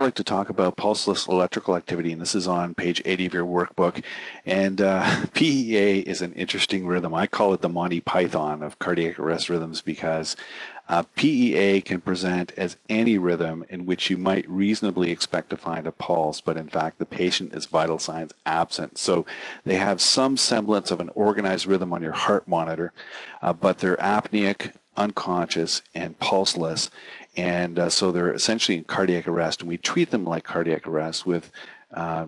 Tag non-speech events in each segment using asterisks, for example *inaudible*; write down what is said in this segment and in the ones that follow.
Like to talk about pulseless electrical activity, and this is on page 80 of your workbook. And uh, *laughs* PEA is an interesting rhythm. I call it the Monty Python of cardiac arrest rhythms because uh, PEA can present as any rhythm in which you might reasonably expect to find a pulse, but in fact the patient is vital signs absent. So they have some semblance of an organized rhythm on your heart monitor, uh, but they're apneic, unconscious, and pulseless. And uh, so they're essentially in cardiac arrest, and we treat them like cardiac arrest with uh,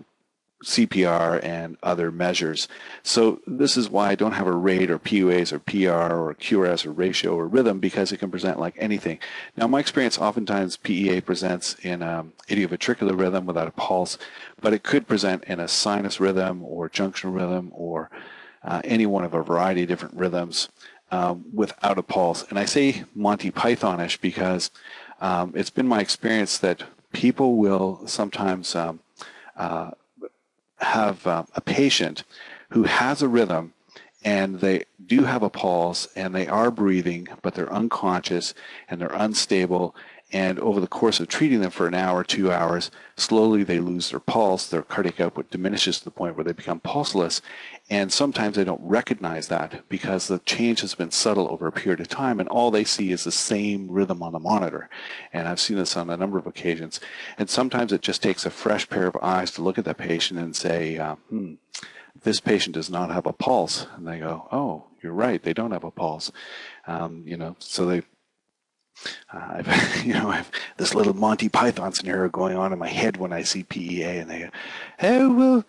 CPR and other measures. So this is why I don't have a rate or P waves or PR or QRS or ratio or rhythm because it can present like anything. Now, my experience, oftentimes PEA presents in um, idioventricular rhythm without a pulse, but it could present in a sinus rhythm or junction rhythm or uh, any one of a variety of different rhythms um, without a pulse. And I say Monty Pythonish because um, it's been my experience that people will sometimes um, uh, have uh, a patient who has a rhythm and they do have a pulse and they are breathing, but they're unconscious and they're unstable and over the course of treating them for an hour, two hours, slowly they lose their pulse, their cardiac output diminishes to the point where they become pulseless. And sometimes they don't recognize that because the change has been subtle over a period of time, and all they see is the same rhythm on the monitor. And I've seen this on a number of occasions. And sometimes it just takes a fresh pair of eyes to look at that patient and say, uh, hmm, this patient does not have a pulse. And they go, oh, you're right, they don't have a pulse. Um, you know, so they uh, I've, *laughs* you know, I have this little Monty Python scenario going on in my head when I see PEA, and they go, "Oh well,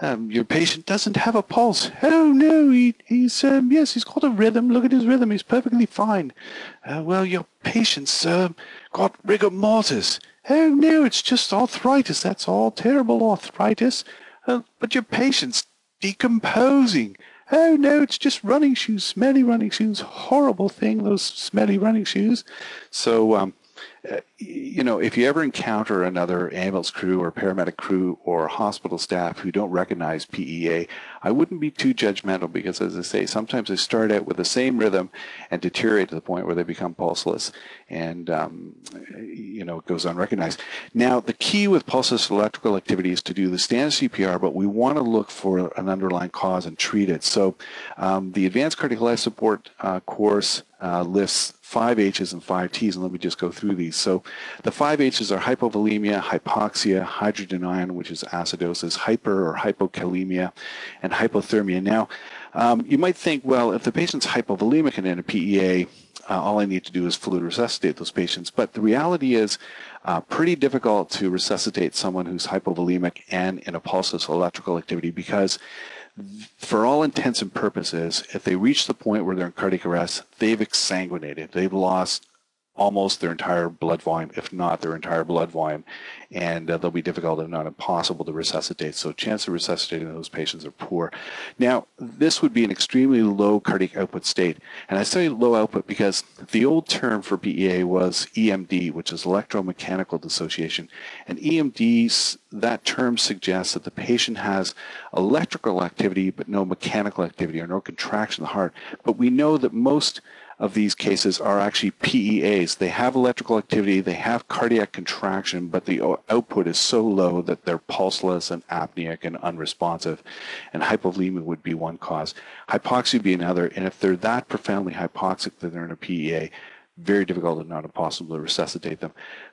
um, your patient doesn't have a pulse. Oh no, he, he's um, yes, he's got a rhythm. Look at his rhythm; he's perfectly fine. Uh, well, your patient's uh, got rigor mortis. Oh no, it's just arthritis. That's all. Terrible arthritis. Uh, but your patient's decomposing. Oh no, it's just running shoes, smelly running shoes. Horrible thing, those smelly running shoes. So um, uh, you know, if you ever encounter another ambulance crew or paramedic crew or hospital staff who don't recognize PEA, I wouldn't be too judgmental because, as I say, sometimes they start out with the same rhythm and deteriorate to the point where they become pulseless and, um, you know, it goes unrecognized. Now, the key with pulseless electrical activity is to do the standard CPR, but we want to look for an underlying cause and treat it. So um, the Advanced Cardiac Life Support uh, course uh, lists five H's and five T's, and let me just go through these. So the five H's are hypovolemia, hypoxia, hydrogen ion, which is acidosis, hyper or hypokalemia, and hypothermia. Now, um, you might think, well, if the patient's hypovolemic and in a PEA, uh, all I need to do is fluid resuscitate those patients. But the reality is uh, pretty difficult to resuscitate someone who's hypovolemic and in a pulseless electrical activity because for all intents and purposes, if they reach the point where they're in cardiac arrest, they've exsanguinated. They've lost almost their entire blood volume, if not their entire blood volume, and uh, they'll be difficult, if not impossible, to resuscitate. So, chance of resuscitating those patients are poor. Now, this would be an extremely low cardiac output state, and I say low output because the old term for PEA was EMD, which is electromechanical dissociation, and EMD that term suggests that the patient has electrical activity but no mechanical activity or no contraction of the heart. But we know that most of these cases are actually PEAs. They have electrical activity, they have cardiac contraction, but the output is so low that they're pulseless and apneic and unresponsive. And hypovolemia would be one cause. Hypoxia would be another. And if they're that profoundly hypoxic that they're in a PEA, very difficult if not impossible to resuscitate them.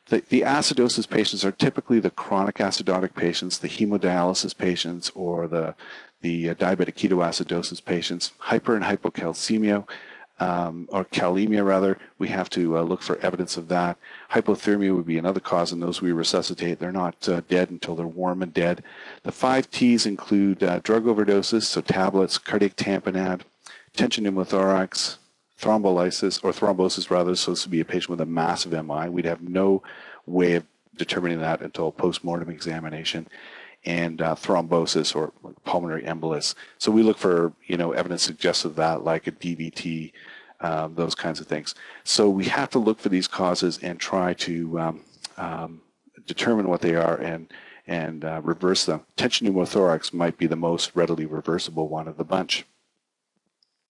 The, the, acidosis patients are typically the chronic acidotic patients, the hemodialysis patients, or the, the uh, diabetic ketoacidosis patients. Hyper and hypocalcemia um, or kalemia rather, we have to uh, look for evidence of that. Hypothermia would be another cause in those we resuscitate. They're not uh, dead until they're warm and dead. The five T's include uh, drug overdoses, so tablets, cardiac tamponade, tension pneumothorax, thrombolysis, or thrombosis rather, so this would be a patient with a massive MI. We'd have no way of determining that until post-mortem examination and uh, thrombosis or pulmonary embolus. So we look for you know evidence suggestive of that, like a DVT, um, those kinds of things. So we have to look for these causes and try to um, um, determine what they are and and uh, reverse them. Tension pneumothorax might be the most readily reversible one of the bunch.